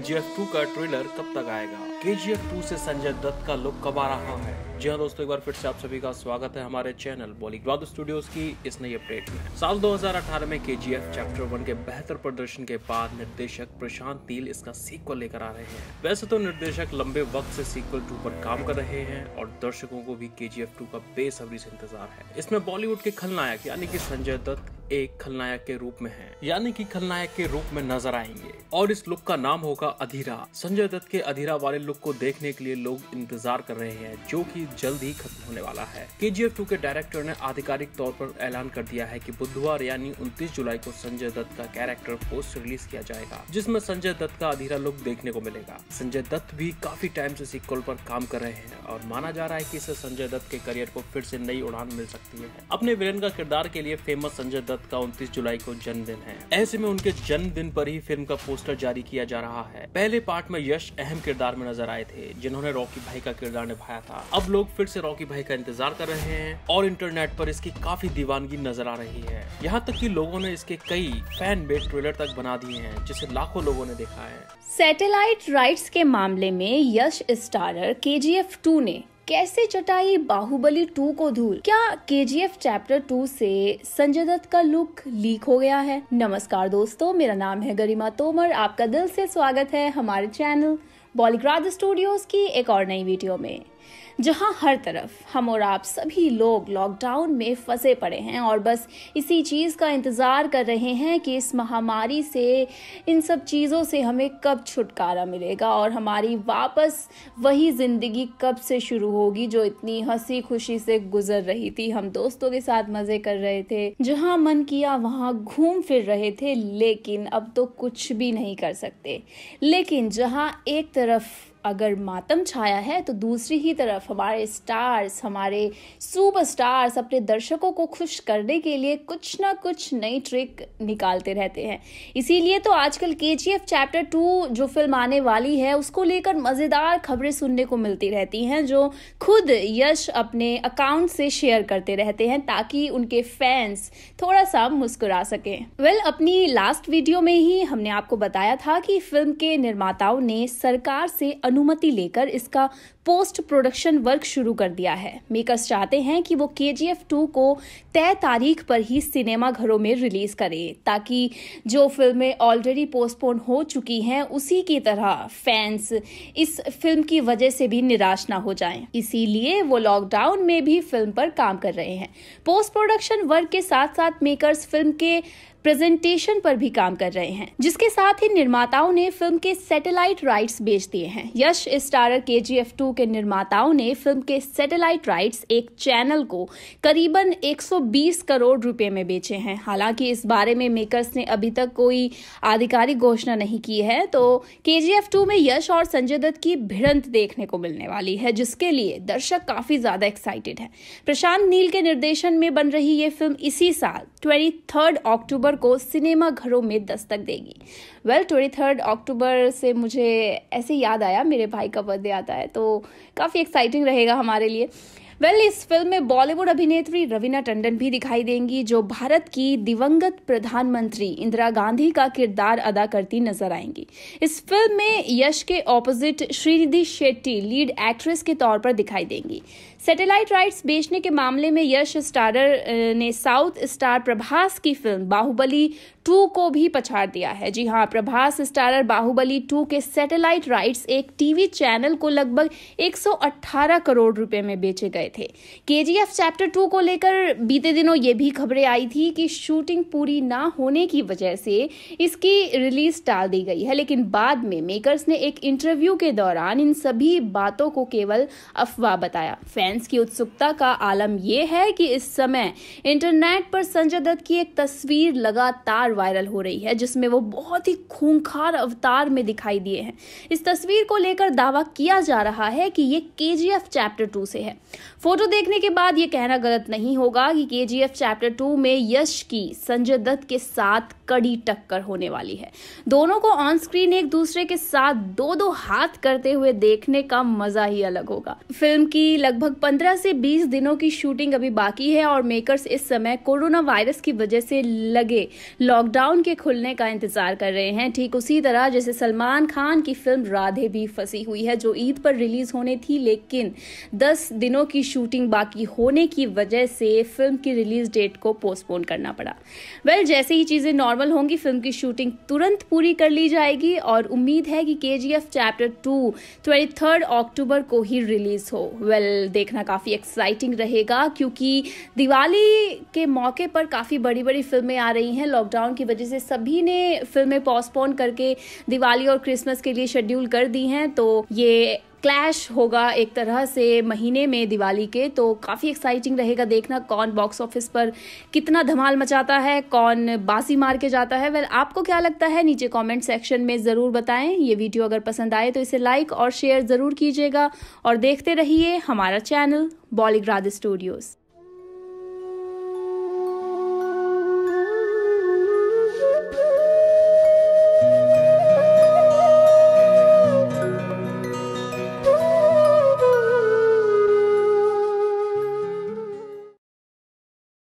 To का trailer कब तक आएगा? के जी एफ़ टू से संजय दत्त का लुक कब आ रहा है? जी हाँ दोस्तों, एक बार फिर से आप सभी का स्वागत है हमारे चैनल बॉलीग्राउड स्टूडियोज की इस नई अपडेट में। साल 2018 में के जी एफ़ चैप्टर वन के बेहतर प्रदर्शन के बाद निर्देशक प्रशांत नील इसका सीक्वल लेकर आ रहे हैं। वैसे तो निर्देशक लंबे वक्त से सीक्वल टू पर काम कर रहे हैं और दर्शकों को भी के जी एफ़ टू का बेसब्री से इंतज़ार है। इसमें बॉलीवुड के खलनायक यानी कि संजय दत्त एक खलनायक के रूप में है, यानी कि खलनायक के रूप में नज़र आएँगे। और इस लुक का नाम होगा अधीरा। संजय दत्त के अधीरा वाले लुक को देखने के लिए लोग इंतज़ार कर रहे हैं, जो कि जल्द ही खत्म होने वाला है। के जी के डायरेक्टर ने आधिकारिक तौर पर ऐलान कर दिया है की बुधवार, यानी 29 जुलाई को संजय दत्त का कैरेक्टर पोस्ट रिलीज़ किया जाएगा, जिसमें संजय दत्त का अधीरा लुक देखने को मिलेगा। संजय दत्त भी काफ़ी टाइम से सीक्वल पर काम कर रहे हैं और माना जा रहा है की इससे संजय दत्त के करियर को फिर से नई उड़ान मिल सकती है। अपने विलन का किरदार के लिए फ़ेमस संजय दत्त का उनतीस जुलाई को जन्मदिन है। ऐसे में उनके जन्मदिन पर ही फ़िल्म का पोस्टर जारी किया जा रहा है। पहले पार्ट में यश अहम किरदार में नज़र आए थे, जिन्होंने रॉकी भाई का किरदार निभाया था। अब लोग फिर से रॉकी भाई का इंतज़ार कर रहे हैं और इंटरनेट पर इसकी काफ़ी दीवानगी नज़र आ रही है। यहाँ तक की लोगों ने इसके कई फ़ैन बेस्ड ट्रेलर तक बना दिए हैं, जिसे लाखों लोगों ने देखा है। सैटेलाइट राइट्स के मामले में यश स्टारर के जी ने कैसे चटाई बाहुबली टू को धूल? क्या के जी एफ़ चैप्टर टू से संजय दत्त का लुक लीक हो गया है? नमस्कार दोस्तों, मेरा नाम है गरिमा तोमर, आपका दिल से स्वागत है हमारे चैनल बॉलीग्राड स्टूडियोज की एक और नई वीडियो में। जहाँ हर तरफ़ हम और आप सभी लोग लॉकडाउन में फंसे पड़े हैं और बस इसी चीज़ का इंतज़ार कर रहे हैं कि इस महामारी से, इन सब चीज़ों से हमें कब छुटकारा मिलेगा और हमारी वापस वही ज़िंदगी कब से शुरू होगी जो इतनी हँसी खुशी से गुजर रही थी। हम दोस्तों के साथ मज़े कर रहे थे, जहाँ मन किया वहाँ घूम फिर रहे थे, लेकिन अब तो कुछ भी नहीं कर सकते। लेकिन जहाँ एक तरफ़ अगर मातम छाया है तो दूसरी ही तरफ़ हमारे स्टार्स हमारे सुपर स्टार्स अपने दर्शकों को खुश करने के लिए कुछ ना कुछ नई ट्रिक निकालते रहते हैं। इसीलिए तो आजकल केजीएफ चैप्टर टू जो फ़िल्म आने वाली है उसको लेकर मज़ेदार खबरें सुनने को मिलती रहती हैं जो खुद यश अपने अकाउंट से शेयर करते रहते हैं ताकि उनके फैंस थोड़ा सा मुस्कुरा सकें। वेल well, अपनी लास्ट वीडियो में ही हमने आपको बताया था कि फ़िल्म के निर्माताओं ने सरकार से अनुमति लेकर इसका पोस्ट प्रोडक्शन वर्क शुरू कर दिया है। मेकर्स चाहते हैं कि वो के जी एफ़ टू को तय तारीख पर ही सिनेमा घरों में रिलीज़ करें, ताकि जो फ़िल्में ऑलरेडी पोस्टपोन हो चुकी हैं, उसी की तरह फैंस इस फ़िल्म की वजह से भी निराश ना हो जाएँ। इसीलिए वो लॉकडाउन में भी फ़िल्म पर काम कर रहे हैं। पोस्ट प्रोडक्शन वर्क के साथ साथ मेकर्स फ़िल्म के प्रेजेंटेशन पर भी काम कर रहे हैं, जिसके साथ ही निर्माताओं ने फ़िल्म के सैटेलाइट राइट्स बेच दिए हैं। यश स्टारर के जी एफ़ टू के निर्माताओं ने फ़िल्म के सैटेलाइट राइट्स एक चैनल को करीबन 120 करोड़ रुपए में बेचे हैं। हालाँकि इस बारे में मेकर्स ने अभी तक कोई आधिकारिक घोषणा नहीं की है तो के जी एफ़ टू में यश और संजय दत्त की भिड़ंत देखने को मिलने वाली है, जिसके लिए दर्शक काफ़ी ज़्यादा एक्साइटेड है। प्रशांत नील के निर्देशन में बन रही ये फ़िल्म इसी साल ट्वेंटी अक्टूबर को सिनेमा घरों में दस्तक देगी। वेल ट्वेंटी थर्ड अक्टूबर से मुझे ऐसे याद आया, मेरे भाई का बर्थडे आता है तो काफ़ी एक्साइटिंग रहेगा हमारे लिए। वेल well, इस फ़िल्म में बॉलीवुड अभिनेत्री रवीना टंडन भी दिखाई देंगी जो भारत की दिवंगत प्रधानमंत्री इंदिरा गांधी का किरदार अदा करती नज़र आएँगी। इस फ़िल्म में यश के opposite Srinidhi Shetty lead actress के तौर पर दिखाई देंगी। सैटेलाइट राइट्स बेचने के मामले में यश स्टारर ने साउथ स्टार प्रभास की फ़िल्म बाहुबली टू को भी पछाड़ दिया है। जी हाँ प्रभास स्टारर बाहुबली टू के सैटेलाइट राइट्स एक टीवी चैनल को लगभग 118 करोड़ रुपए में बेचे गए थे। केजीएफ चैप्टर टू को लेकर बीते दिनों ये भी खबरें आई थी कि शूटिंग पूरी ना होने की वजह से इसकी रिलीज़ टाल दी गई है। लेकिन बाद में मेकर्स ने एक इंटरव्यू के दौरान इन सभी बातों को केवल अफवाह बताया। फैंस की उत्सुकता का आलम यह है कि इस समय इंटरनेट पर संजय दत्त की एक तस्वीर लगातार वायरल हो रही है, जिसमें वो बहुत ही खूंखार अवतार में दिखाई दिए हैं। इस तस्वीर को लेकर दावा किया जा रहा है कि ये केजीएफ चैप्टर टू से है। फ़ोटो देखने के बाद ये कहना गलत नहीं होगा कि केजीएफ चैप्टर टू में यश की संजय दत्त के साथ कड़ी टक्कर होने वाली है। दोनों को ऑन स्क्रीन एक दूसरे के साथ दो दो हाथ करते हुए देखने का मज़ा ही अलग होगा। फ़िल्म की लगभग 15 से 20 दिनों की शूटिंग अभी बाकी है और मेकर्स इस समय कोरोना वायरस की वजह से लगे। लॉक लॉकडाउन के खुलने का इंतज़ार कर रहे हैं। ठीक उसी तरह जैसे सलमान खान की फ़िल्म राधे भी फंसी हुई है जो ईद पर रिलीज़ होने थी लेकिन 10 दिनों की शूटिंग बाकी होने की वजह से फ़िल्म की रिलीज़ डेट को पोस्टपोन करना पड़ा। वेल well, जैसे ही चीज़ें नॉर्मल होंगी फ़िल्म की शूटिंग तुरंत पूरी कर ली जाएगी और उम्मीद है कि के चैप्टर टू ट्वेंटी अक्टूबर को ही रिलीज़ हो। वेल well, देखना काफ़ी एक्साइटिंग रहेगा क्योंकि दिवाली के मौके पर काफ़ी बड़ी बड़ी फ़िल्में आ रही हैं। लॉकडाउन की वजह से सभी ने फ़िल्में पोस्टपोन करके दिवाली और क्रिसमस के लिए शेड्यूल कर दी हैं तो ये क्लैश होगा एक तरह से महीने में दिवाली के। तो काफ़ी एक्साइटिंग रहेगा देखना कौन बॉक्स ऑफ़िस पर कितना धमाल मचाता है, कौन बासी मार के जाता है। वेल आपको क्या लगता है? नीचे कमेंट सेक्शन में ज़रूर बताएँ। ये वीडियो अगर पसंद आए तो इसे लाइक और शेयर ज़रूर कीजिएगा। और देखते रहिए हमारा चैनल बॉलीग्राद स्टूडियोज़